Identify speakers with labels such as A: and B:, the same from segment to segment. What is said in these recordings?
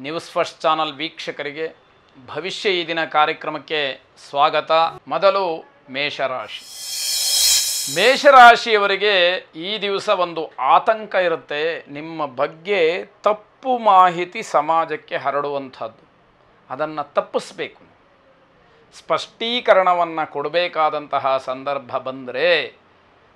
A: News first channel ವೀಕ್ಷಕರಿಗೆ ಭವಿಷ್ಯ ಈ ದಿನ ಕಾರ್ಯಕ್ರಮಕ್ಕೆ ಸ್ವಾಗತ. ಮೊದಲು ಮೇಷರಾಶಿ. ಮೇಷರಾಶಿಯವರಿಗೆ ಈ ದಿವಸ ಒಂದು ಆತಂಕ ಇರುತ್ತೆ. ನಿಮ್ಮ ಬಗ್ಗೆ ತಪ್ಪು ಮಾಹಿತಿ ಸಮಾಜಕ್ಕೆ ಹರಡುವಂಥದ್ದು. ಅದನ್ನು ತಪ್ಪಿಸ್ಬೇಕು. ಸ್ಪಷ್ಟೀಕರಣವನ್ನು ಕೊಡಬೇಕಾದಂತಹ ಸಂದರ್ಭ ಬಂದರೆ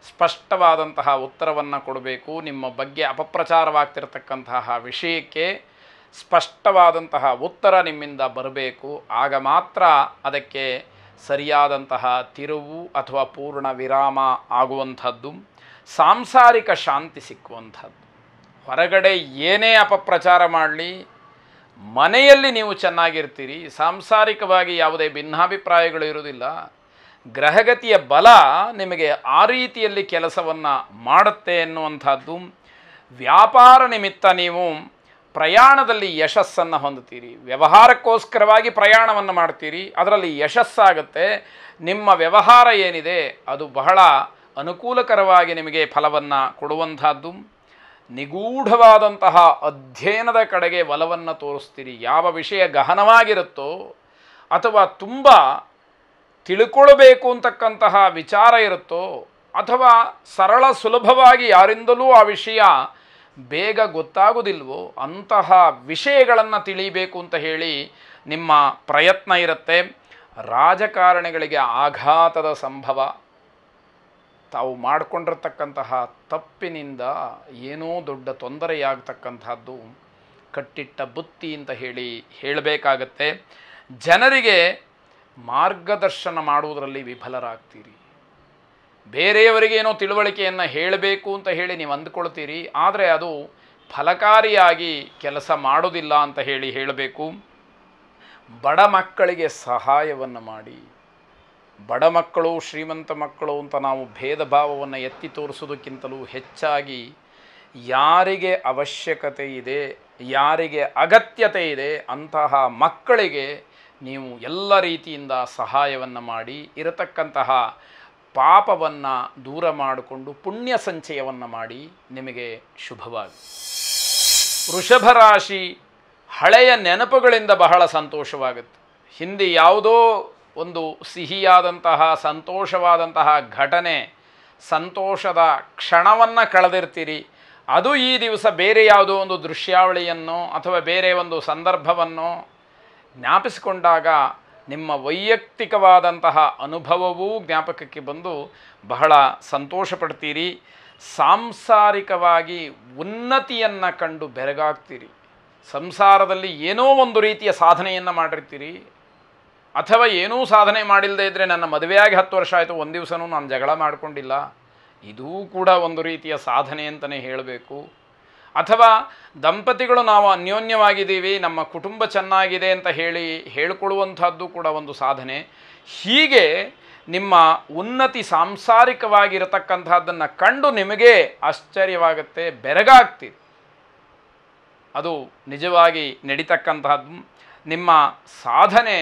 A: ಸ್ಪಷ್ಟವಾದಂತಹ ಉತ್ತರವನ್ನು ಕೊಡಬೇಕು. ನಿಮ್ಮ ಬಗ್ಗೆ ಅಪಪ್ರಚಾರವಾಗ್ತಿರತಕ್ಕಂತಹ ವಿಷಯಕ್ಕೆ ಸ್ಪಷ್ಟವಾದಂತಹ ಉತ್ತರ ನಿಮ್ಮಿಂದ ಬರಬೇಕು. ಆಗ ಮಾತ್ರ ಅದಕ್ಕೆ ಸರಿಯಾದಂತಹ ತಿರುವು ಅಥವಾ ಪೂರ್ಣ ವಿರಾಮ ಆಗುವಂಥದ್ದು, ಸಾಂಸಾರಿಕ ಶಾಂತಿ ಸಿಕ್ಕುವಂಥದ್ದು. ಹೊರಗಡೆ ಏನೇ ಅಪಪ್ರಚಾರ ಮಾಡಲಿ, ಮನೆಯಲ್ಲಿ ನೀವು ಚೆನ್ನಾಗಿರ್ತೀರಿ, ಸಾಂಸಾರಿಕವಾಗಿ ಯಾವುದೇ ಭಿನ್ನಾಭಿಪ್ರಾಯಗಳು ಇರುವುದಿಲ್ಲ. ಗ್ರಹಗತಿಯ ಬಲ ನಿಮಗೆ ಆ ರೀತಿಯಲ್ಲಿ ಕೆಲಸವನ್ನು ಮಾಡುತ್ತೆ ಎನ್ನುವಂಥದ್ದು. ವ್ಯಾಪಾರ ನಿಮಿತ್ತ ನೀವು ಪ್ರಯಾಣದಲ್ಲಿ ಯಶಸ್ಸನ್ನು ಹೊಂದುತ್ತೀರಿ. ವ್ಯವಹಾರಕ್ಕೋಸ್ಕರವಾಗಿ ಪ್ರಯಾಣವನ್ನು ಮಾಡ್ತೀರಿ. ಅದರಲ್ಲಿ ಯಶಸ್ಸಾಗುತ್ತೆ. ನಿಮ್ಮ ವ್ಯವಹಾರ ಏನಿದೆ, ಅದು ಬಹಳ ಅನುಕೂಲಕರವಾಗಿ ನಿಮಗೆ ಫಲವನ್ನು ಕೊಡುವಂಥದ್ದು. ನಿಗೂಢವಾದಂತಹ ಅಧ್ಯಯನದ ಕಡೆಗೆ ಒಲವನ್ನು ತೋರಿಸ್ತೀರಿ. ಯಾವ ವಿಷಯ ಗಹನವಾಗಿರುತ್ತೋ, ಅಥವಾ ತುಂಬ ತಿಳ್ಕೊಳ್ಬೇಕು ಅಂತಕ್ಕಂತಹ ವಿಚಾರ ಇರುತ್ತೋ, ಅಥವಾ ಸರಳ ಸುಲಭವಾಗಿ ಯಾರಿಂದಲೂ ಆ ವಿಷಯ ಬೇಗ ಗೊತ್ತಾಗೋದಿಲ್ವೋ ಅಂತಹ ವಿಷಯಗಳನ್ನು ತಿಳಿಬೇಕು ಅಂತ ಹೇಳಿ ನಿಮ್ಮ ಪ್ರಯತ್ನ ಇರುತ್ತೆ. ರಾಜಕಾರಣಿಗಳಿಗೆ ಆಘಾತದ ಸಂಭವ. ತಾವು ಮಾಡಿಕೊಂಡಿರ್ತಕ್ಕಂತಹ ತಪ್ಪಿನಿಂದ ಏನೋ ದೊಡ್ಡ ತೊಂದರೆಯಾಗತಕ್ಕಂಥದ್ದು ಕಟ್ಟಿಟ್ಟ ಬುತ್ತಿ ಅಂತ ಹೇಳಿ ಹೇಳಬೇಕಾಗತ್ತೆ. ಜನರಿಗೆ ಮಾರ್ಗದರ್ಶನ ಮಾಡುವುದರಲ್ಲಿ ವಿಫಲರಾಗ್ತೀರಿ. ಬೇರೆಯವರಿಗೇನೋ ತಿಳುವಳಿಕೆಯನ್ನು ಹೇಳಬೇಕು ಅಂತ ಹೇಳಿ ನೀವು ಅಂದ್ಕೊಳ್ತೀರಿ, ಆದರೆ ಅದು ಫಲಕಾರಿಯಾಗಿ ಕೆಲಸ ಮಾಡೋದಿಲ್ಲ ಅಂತ ಹೇಳಿ ಹೇಳಬೇಕು. ಬಡ ಮಕ್ಕಳಿಗೆ ಸಹಾಯವನ್ನು ಮಾಡಿ. ಬಡ ಮಕ್ಕಳು, ಶ್ರೀಮಂತ ಮಕ್ಕಳು ಅಂತ ನಾವು ಭೇದ ಭಾವವನ್ನು ಎತ್ತಿ ತೋರಿಸೋದಕ್ಕಿಂತಲೂ ಹೆಚ್ಚಾಗಿ ಯಾರಿಗೆ ಅವಶ್ಯಕತೆ ಇದೆ, ಯಾರಿಗೆ ಅಗತ್ಯತೆ ಇದೆ, ಅಂತಹ ಮಕ್ಕಳಿಗೆ ನೀವು ಎಲ್ಲ ರೀತಿಯಿಂದ ಸಹಾಯವನ್ನು ಮಾಡಿ, ಇರತಕ್ಕಂತಹ ಪಾಪವನ್ನು ದೂರ ಮಾಡಿಕೊಂಡು ಪುಣ್ಯ ಸಂಚಯವನ್ನು ಮಾಡಿ ನಿಮಗೆ ಶುಭವಾಗಿ ವೃಷಭ ರಾಶಿ ಹಳೆಯ ನೆನಪುಗಳಿಂದ ಬಹಳ ಸಂತೋಷವಾಗುತ್ತೆ. ಹಿಂದೆ ಯಾವುದೋ ಒಂದು ಸಿಹಿಯಾದಂತಹ, ಸಂತೋಷವಾದಂತಹ ಘಟನೆ, ಸಂತೋಷದ ಕ್ಷಣವನ್ನು ಕಳೆದಿರ್ತೀರಿ. ಅದು ಈ ದಿವಸ ಬೇರೆ ಯಾವುದೋ ಒಂದು ದೃಶ್ಯಾವಳಿಯನ್ನು ಅಥವಾ ಬೇರೆ ಒಂದು ಸಂದರ್ಭವನ್ನು ಜ್ಞಾಪಿಸಿಕೊಂಡಾಗ ನಿಮ್ಮ ವೈಯಕ್ತಿಕವಾದಂತಹ ಅನುಭವವೂ ಜ್ಞಾಪಕಕ್ಕೆ ಬಂದು ಬಹಳ ಸಂತೋಷ ಪಡ್ತೀರಿ ಸಾಂಸಾರಿಕವಾಗಿ ಉನ್ನತಿಯನ್ನು ಕಂಡು ಬೆರಗಾಗ್ತೀರಿ. ಸಂಸಾರದಲ್ಲಿ ಏನೋ ಒಂದು ರೀತಿಯ ಸಾಧನೆಯನ್ನು ಮಾಡಿರ್ತೀರಿ. ಅಥವಾ ಏನೂ ಸಾಧನೆ ಮಾಡಿಲ್ಲದೆ ಇದ್ದರೆ ನನ್ನ ಮದುವೆಯಾಗಿ ಹತ್ತು ವರ್ಷ ಆಯಿತು, ಒಂದು ದಿವಸನೂ ನಾನು ಜಗಳ ಮಾಡಿಕೊಂಡಿಲ್ಲ. ಇದೂ ಕೂಡ ಒಂದು ರೀತಿಯ ಸಾಧನೆ ಅಂತಲೇ ಹೇಳಬೇಕು. ಅಥವಾ ದಂಪತಿಗಳು ನಾವು ಅನ್ಯೋನ್ಯವಾಗಿದ್ದೀವಿ, ನಮ್ಮ ಕುಟುಂಬ ಚೆನ್ನಾಗಿದೆ ಅಂತ ಹೇಳಿ ಹೇಳಿಕೊಳ್ಳುವಂಥದ್ದು ಕೂಡ ಒಂದು ಸಾಧನೆ. ಹೀಗೆ ನಿಮ್ಮ ಉನ್ನತಿ ಸಾಂಸಾರಿಕವಾಗಿರತಕ್ಕಂಥದ್ದನ್ನು ಕಂಡು ನಿಮಗೆ ಆಶ್ಚರ್ಯವಾಗುತ್ತೆ, ಬೆರಗಾಗ್ತೀರಿ. ಅದು ನಿಜವಾಗಿ ನಡೀತಕ್ಕಂತಹದ್ದು ನಿಮ್ಮ ಸಾಧನೆ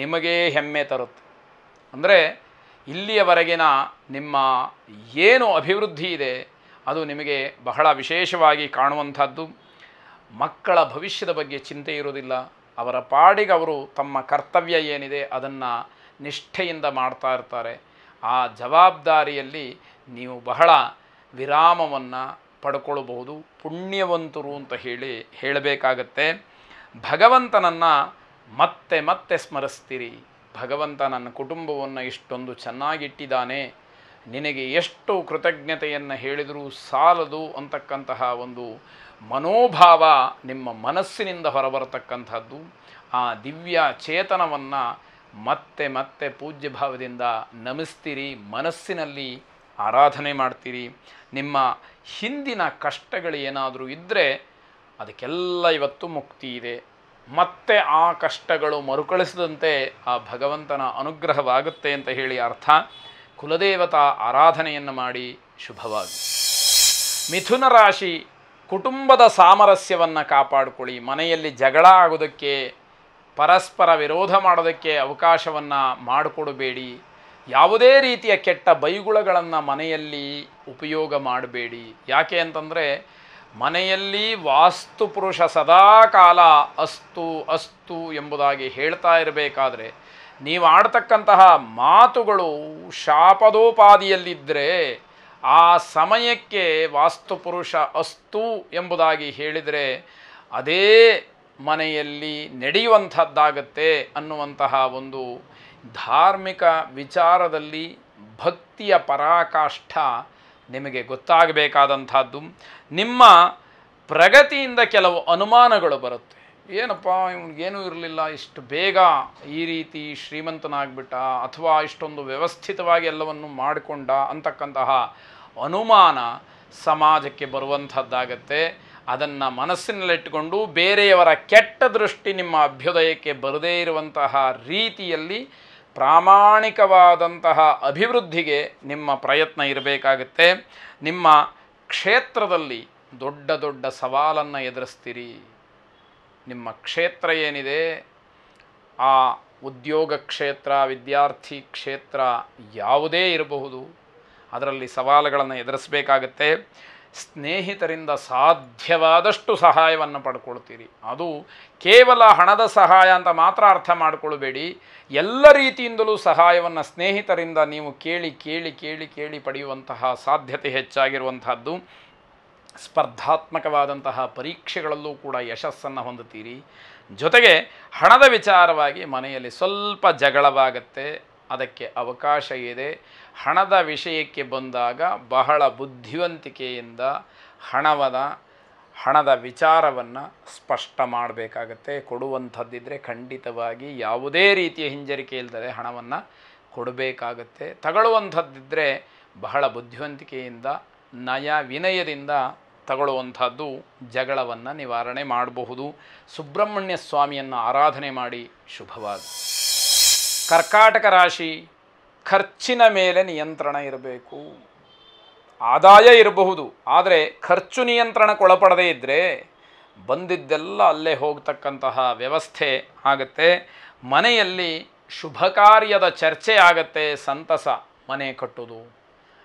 A: ನಿಮಗೇ ಹೆಮ್ಮೆ ತರುತ್ತೆ. ಅಂದರೆ ಇಲ್ಲಿಯವರೆಗಿನ ನಿಮ್ಮ ಏನು ಅಭಿವೃದ್ಧಿ ಇದೆ ಅದು ನಿಮಗೆ ಬಹಳ ವಿಶೇಷವಾಗಿ ಕಾಣುವಂಥದ್ದು. ಮಕ್ಕಳ ಭವಿಷ್ಯದ ಬಗ್ಗೆ ಚಿಂತೆ ಇರುವುದಿಲ್ಲ. ಅವರ ಪಾಡಿಗೆ ಅವರು ತಮ್ಮ ಕರ್ತವ್ಯ ಏನಿದೆ ಅದನ್ನು ನಿಷ್ಠೆಯಿಂದ ಮಾಡ್ತಾ ಇರ್ತಾರೆ. ಆ ಜವಾಬ್ದಾರಿಯಲ್ಲಿ ನೀವು ಬಹಳ ವಿರಾಮವನ್ನು ಪಡ್ಕೊಳ್ಬಹುದು. ಪುಣ್ಯವಂತರು ಅಂತ ಹೇಳಿ ಹೇಳಬೇಕಾಗತ್ತೆ. ಭಗವಂತನನ್ನು ಮತ್ತೆ ಮತ್ತೆ ಸ್ಮರಿಸ್ತೀರಿ. ಭಗವಂತ ನನ್ನ ಕುಟುಂಬವನ್ನು ಇಷ್ಟೊಂದು ಚೆನ್ನಾಗಿಟ್ಟಿದ್ದಾನೆ. ನಿನಗೆ ಎಷ್ಟು ಕೃತಜ್ಞತೆಯನ್ನು ಹೇಳಿದರೂ ಸಾಲದು ಅಂತಕ್ಕಂತಹ ಒಂದು ಮನೋಭಾವ ನಿಮ್ಮ ಮನಸ್ಸಿನಿಂದ ಹೊರಬರತಕ್ಕಂಥದ್ದು. ಆ ದಿವ್ಯ ಚೇತನವನ್ನು ಮತ್ತೆ ಮತ್ತೆ ಪೂಜ್ಯ ಭಾವದಿಂದ ನಮಿಸ್ತೀರಿ, ಮನಸ್ಸಿನಲ್ಲಿ ಆರಾಧನೆ ಮಾಡ್ತೀರಿ. ನಿಮ್ಮ ಹಿಂದಿನ ಕಷ್ಟಗಳು ಏನಾದರೂ ಇದ್ದರೆ ಅದಕ್ಕೆಲ್ಲ ಇವತ್ತು ಮುಕ್ತಿ ಇದೆ. ಮತ್ತೆ ಆ ಕಷ್ಟಗಳು ಮರುಕಳಿಸದಂತೆ ಆ ಭಗವಂತನ ಅನುಗ್ರಹವಾಗುತ್ತೆ ಅಂತ ಹೇಳಿ ಅರ್ಥ. ಕುಲದೇವತಾ ಆರಾಧನೆಯನ್ನು ಮಾಡಿ ಶುಭವಾಗಿ ಮಿಥುನ ರಾಶಿ ಕುಟುಂಬದ ಸಾಮರಸ್ಯವನ್ನು ಕಾಪಾಡಿಕೊಳ್ಳಿ. ಮನೆಯಲ್ಲಿ ಜಗಳ ಆಗೋದಕ್ಕೆ, ಪರಸ್ಪರ ವಿರೋಧ ಮಾಡೋದಕ್ಕೆ ಅವಕಾಶವನ್ನು ಮಾಡಿಕೊಡಬೇಡಿ. ಯಾವುದೇ ರೀತಿಯ ಕೆಟ್ಟ ಬೈಗುಳಗಳನ್ನು ಮನೆಯಲ್ಲಿ ಉಪಯೋಗ ಮಾಡಬೇಡಿ. ಯಾಕೆ ಅಂತಂದರೆ, ಮನೆಯಲ್ಲಿ ವಾಸ್ತುಪುರುಷ ಸದಾ ಕಾಲ ಅಸ್ತು ಅಸ್ತು ಎಂಬುದಾಗಿ ಹೇಳ್ತಾ ಇರಬೇಕಾದ್ರೆ ನೀವು ಆಡ್ತಕ್ಕಂತಹ ಮಾತುಗಳು ಶಾಪದೋಪಾದಿಯಲ್ಲಿದ್ದರೆ ಆ ಸಮಯಕ್ಕೆ ವಾಸ್ತುಪುರುಷ ಅಸ್ತು ಎಂಬುದಾಗಿ ಹೇಳಿದರೆ ಅದೇ ಮನೆಯಲ್ಲಿ ನಡೆಯುವಂಥದ್ದಾಗತ್ತೆ ಅನ್ನುವಂತಹ ಒಂದು ಧಾರ್ಮಿಕ ವಿಚಾರದಲ್ಲಿ ಭಕ್ತಿಯ ಪರಾಕಾಷ್ಠ ನಿಮಗೆ ಗೊತ್ತಾಗಬೇಕಾದಂಥದ್ದು. ನಿಮ್ಮ ಪ್ರಗತಿಯಿಂದ ಕೆಲವು ಅನುಮಾನಗಳು ಬರುತ್ತೆ. ಏನಪ್ಪ, ಇವನಿಗೇನೂ ಇರಲಿಲ್ಲ. ಇಷ್ಟು ಬೇಗ ಈ ರೀತಿ ಶ್ರೀಮಂತನಾಗ್ಬಿಟ್ಟ ಅಥವಾ ಇಷ್ಟೊಂದು ವ್ಯವಸ್ಥಿತವಾಗಿ ಎಲ್ಲವನ್ನು ಮಾಡಿಕೊಂಡ ಅಂತಕ್ಕಂತಹ ಅನುಮಾನ ಸಮಾಜಕ್ಕೆ ಬರುವಂಥದ್ದಾಗತ್ತೆ. ಅದನ್ನು ಮನಸ್ಸಿನಲ್ಲಿಟ್ಟುಕೊಂಡು ಬೇರೆಯವರ ಕೆಟ್ಟ ದೃಷ್ಟಿ ನಿಮ್ಮ ಅಭ್ಯುದಯಕ್ಕೆ ಬರದೇ ಇರುವಂತಹ ರೀತಿಯಲ್ಲಿ ಪ್ರಾಮಾಣಿಕವಾದಂತಹ ಅಭಿವೃದ್ಧಿಗೆ ನಿಮ್ಮ ಪ್ರಯತ್ನ ಇರಬೇಕಾಗತ್ತೆ. ನಿಮ್ಮ ಕ್ಷೇತ್ರದಲ್ಲಿ ದೊಡ್ಡ ದೊಡ್ಡ ಸವಾಲನ್ನು ಎದುರಿಸ್ತೀರಿ. ನಿಮ್ಮ ಕ್ಷೇತ್ರ ಏನಿದೆ, ಆ ಉದ್ಯೋಗ ಕ್ಷೇತ್ರ, ವಿದ್ಯಾರ್ಥಿ ಕ್ಷೇತ್ರ ಯಾವುದೇ ಇರಬಹುದು, ಅದರಲ್ಲಿ ಸವಾಲುಗಳನ್ನು ಎದುರಿಸಬೇಕಾಗತ್ತೆ. ಸ್ನೇಹಿತರಿಂದ ಸಾಧ್ಯವಾದಷ್ಟು ಸಹಾಯವನ್ನು ಪಡ್ಕೊಳ್ತೀರಿ. ಅದು ಕೇವಲ ಹಣದ ಸಹಾಯ ಅಂತ ಮಾತ್ರ ಅರ್ಥ ಮಾಡಿಕೊಳ್ಬೇಡಿ. ಎಲ್ಲ ರೀತಿಯಿಂದಲೂ ಸಹಾಯವನ್ನು ಸ್ನೇಹಿತರಿಂದ ನೀವು ಕೇಳಿ ಕೇಳಿ ಕೇಳಿ ಕೇಳಿ ಪಡೆಯುವಂತಹ ಸಾಧ್ಯತೆ ಹೆಚ್ಚಾಗಿರುವಂತಹದ್ದು. ಸ್ಪರ್ಧಾತ್ಮಕವಾದಂತಹ ಪರೀಕ್ಷೆಗಳಲ್ಲೂ ಕೂಡ ಯಶಸ್ಸನ್ನು ಹೊಂದುತ್ತೀರಿ. ಜೊತೆಗೆ ಹಣದ ವಿಚಾರವಾಗಿ ಮನೆಯಲ್ಲಿ ಸ್ವಲ್ಪ ಜಗಳವಾಗತ್ತೆ, ಅದಕ್ಕೆ ಅವಕಾಶ ಇದೆ. ಹಣದ ವಿಷಯಕ್ಕೆ ಬಂದಾಗ ಬಹಳ ಬುದ್ಧಿವಂತಿಕೆಯಿಂದ ಹಣವದ ಹಣದ ವಿಚಾರವನ್ನು ಸ್ಪಷ್ಟ ಮಾಡಬೇಕಾಗತ್ತೆ. ಕೊಡುವಂಥದ್ದಿದ್ದರೆ ಖಂಡಿತವಾಗಿ ಯಾವುದೇ ರೀತಿಯ ಹಿಂಜರಿಕೆ ಇಲ್ಲದೆ ಹಣವನ್ನು ಕೊಡಬೇಕಾಗತ್ತೆ. ತಗೊಳ್ಳುವಂಥದ್ದಿದ್ದರೆ ಬಹಳ ಬುದ್ಧಿವಂತಿಕೆಯಿಂದ ನಯ ವಿನಯದಿಂದ ತಗೊಳ್ಳುವಂಥದ್ದು ಜಗಳವನ್ನು ನಿವಾರಣೆ ಮಾಡಬಹುದು. ಸುಬ್ರಹ್ಮಣ್ಯ ಸ್ವಾಮಿಯನ್ನು ಆರಾಧನೆ ಮಾಡಿ ಶುಭವಾದ ಕರ್ಕಾಟಕ ರಾಶಿ, ಖರ್ಚಿನ ಮೇಲೆ ನಿಯಂತ್ರಣ ಇರಬೇಕು. ಆದಾಯ ಇರಬಹುದು, ಆದರೆ ಖರ್ಚು ನಿಯಂತ್ರಣಕ್ಕೊಳಪಡದೇ ಇದ್ದರೆ ಬಂದಿದ್ದೆಲ್ಲ ಅಲ್ಲೇ ಹೋಗ್ತಕ್ಕಂತಹ ವ್ಯವಸ್ಥೆ ಆಗುತ್ತೆ. ಮನೆಯಲ್ಲಿ ಶುಭ ಕಾರ್ಯದ ಚರ್ಚೆ ಆಗತ್ತೆ, ಸಂತಸ ಮನೆ ಕಟ್ಟೋದು,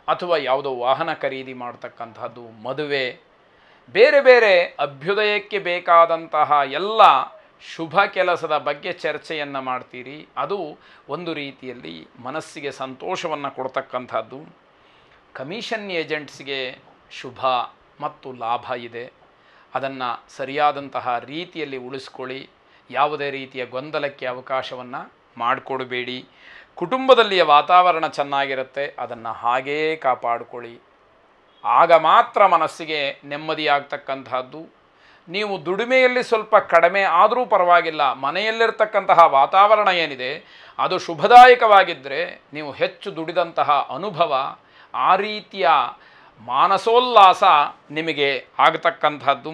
A: ಅಥವಾ ಯಾವುದೋ ವಾಹನ ಖರೀದಿ ಮಾಡ್ತಕ್ಕಂಥದ್ದು, ಮದುವೆ ಬೇರೆ ಬೇರೆ ಅಭ್ಯುದಯಕ್ಕೆ ಬೇಕಾದಂತಹ ಎಲ್ಲ ಶುಭ ಕೆಲಸದ ಬಗ್ಗೆ ಚರ್ಚೆಯನ್ನು ಮಾಡ್ತೀರಿ. ಅದು ಒಂದು ರೀತಿಯಲ್ಲಿ ಮನಸ್ಸಿಗೆ ಸಂತೋಷವನ್ನು ಕೊಡ್ತಕ್ಕಂಥದ್ದು. ಕಮಿಷನ್ ಏಜೆಂಟ್ಸ್ಗೆ ಶುಭ ಮತ್ತು ಲಾಭ ಇದೆ. ಅದನ್ನು ಸರಿಯಾದಂತಹ ರೀತಿಯಲ್ಲಿ ಉಳಿಸ್ಕೊಳ್ಳಿ. ಯಾವುದೇ ರೀತಿಯ ಗೊಂದಲಕ್ಕೆ ಅವಕಾಶವನ್ನು ಮಾಡಿಕೊಡಬೇಡಿ. ಕುಟುಂಬದಲ್ಲಿಯ ವಾತಾವರಣ ಚೆನ್ನಾಗಿರುತ್ತೆ. ಅದನ್ನು ಹಾಗೇ ಕಾಪಾಡಿಕೊಳ್ಳಿ. ಆಗ ಮಾತ್ರ ಮನಸ್ಸಿಗೆ ನೆಮ್ಮದಿಯಾಗ್ತಕ್ಕಂತಹದ್ದು. ನೀವು ದುಡಿಮೆಯಲ್ಲಿ ಸ್ವಲ್ಪ ಕಡಿಮೆ ಆದರೂ ಪರವಾಗಿಲ್ಲ, ಮನೆಯಲ್ಲಿರ್ತಕ್ಕಂತಹ ವಾತಾವರಣ ಏನಿದೆ, ಅದು ಶುಭದಾಯಕವಾಗಿದ್ದರೆ ನೀವು ಹೆಚ್ಚು ದುಡಿದಂತಹ ಅನುಭವ, ಆ ರೀತಿಯ ಮಾನಸೋಲ್ಲಾಸ ನಿಮಗೆ ಆಗತಕ್ಕಂಥದ್ದು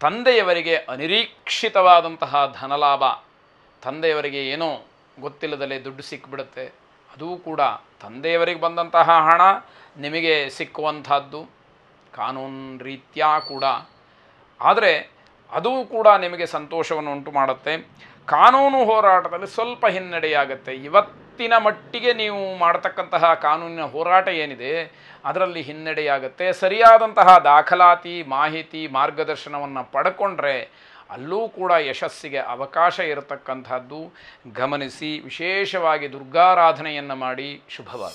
A: ತಂದೆಯವರಿಗೆ ಅನಿರೀಕ್ಷಿತವಾದಂತಹ ಧನಲಾಭ. ತಂದೆಯವರಿಗೆ ಏನೋ ಗೊತ್ತಿಲ್ಲದಲೇ ದುಡ್ಡು ಸಿಕ್ಬಿಡುತ್ತೆ. ಅದೂ ಕೂಡ ತಂದೆಯವರಿಗೆ ಬಂದಂತಹ ಹಣ ನಿಮಗೆ ಸಿಕ್ಕುವಂಥದ್ದು ಕಾನೂನು ರೀತ್ಯಾ ಕೂಡ. ಆದರೆ ಅದು ಕೂಡ ನಿಮಗೆ ಸಂತೋಷವನ್ನು ಉಂಟು ಮಾಡುತ್ತೆ. ಕಾನೂನು ಹೋರಾಟದಲ್ಲಿ ಸ್ವಲ್ಪ ಹಿನ್ನಡೆಯಾಗುತ್ತೆ. ಇವತ್ತಿನ ಮಟ್ಟಿಗೆ ನೀವು ಮಾಡತಕ್ಕಂತಹ ಕಾನೂನಿನ ಹೋರಾಟ ಏನಿದೆ, ಅದರಲ್ಲಿ ಹಿನ್ನಡೆಯಾಗುತ್ತೆ. ಸರಿಯಾದಂತಹ ದಾಖಲಾತಿ, ಮಾಹಿತಿ, ಮಾರ್ಗದರ್ಶನವನ್ನು ಪಡ್ಕೊಂಡ್ರೆ ಅಲ್ಲೂ ಕೂಡ ಯಶಸ್ಸಿಗೆ ಅವಕಾಶ ಇರತಕ್ಕಂಥದ್ದು ಗಮನಿಸಿ ವಿಶೇಷವಾಗಿ ದುರ್ಗಾರಾಧನೆಯನ್ನು ಮಾಡಿ ಶುಭವಾದ